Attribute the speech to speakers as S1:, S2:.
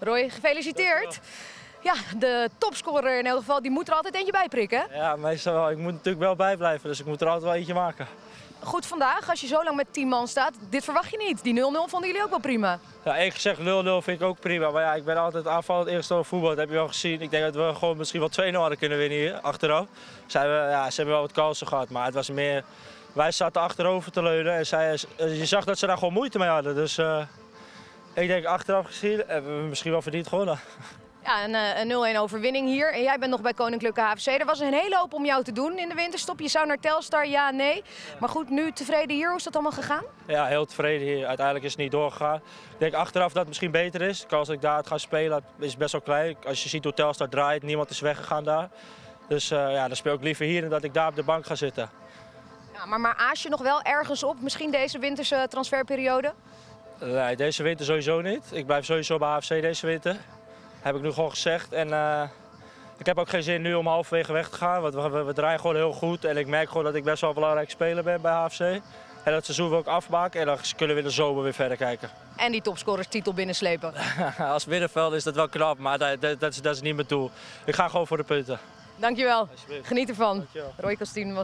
S1: Roy, gefeliciteerd. Ja, de topscorer in elk geval, die moet er altijd eentje bij prikken.
S2: Ja, meestal wel. Ik moet natuurlijk wel bijblijven, dus ik moet er altijd wel eentje maken.
S1: Goed vandaag, als je zo lang met 10 man staat, dit verwacht je niet. Die 0-0 vonden jullie ook wel prima.
S2: Ja, eerlijk gezegd 0-0 vind ik ook prima. Maar ja, ik ben altijd aanvallend eerst door voetbal. Dat heb je wel gezien. Ik denk dat we gewoon misschien wel 2-0 hadden kunnen winnen hier, achteraf. Zijn we, ja, ze hebben wel wat kansen gehad, maar het was meer... Wij zaten achterover te leunen en zij, je zag dat ze daar gewoon moeite mee hadden. Dus eh, ik denk achteraf gezien hebben we misschien wel verdiend gewonnen.
S1: Ja, een, eh, een 0-1 overwinning hier. En jij bent nog bij Koninklijke HFC. Er was een hele hoop om jou te doen in de winterstop. Je zou naar Telstar, ja, nee. Maar goed, nu tevreden hier. Hoe is dat allemaal gegaan?
S2: Ja, heel tevreden hier. Uiteindelijk is het niet doorgegaan. Ik denk achteraf dat het misschien beter is. De kans dat ik daar het ga spelen is best wel klein. Als je ziet hoe Telstar draait, niemand is weggegaan daar. Dus eh, ja, dan speel ik liever hier dan dat ik daar op de bank ga zitten.
S1: Ja, maar, maar aas je nog wel ergens op? Misschien deze winterse transferperiode?
S2: Nee, deze winter sowieso niet. Ik blijf sowieso bij AFC deze winter. Heb ik nu gewoon gezegd. En eh, ik heb ook geen zin nu om halverwege weg te gaan. Want we, we, we draaien gewoon heel goed. En ik merk gewoon dat ik best wel een belangrijk speler ben bij AFC. En dat seizoen wil ik afmaken. En dan kunnen we in de zomer weer verder kijken.
S1: En die topscorerstitel binnenslepen.
S2: Als middenveld is dat wel knap, maar dat, dat, dat, is, dat is niet mijn doel. Ik ga gewoon voor de punten.
S1: Dankjewel. Geniet ervan.
S2: Dankjewel.
S1: Roy Kastien was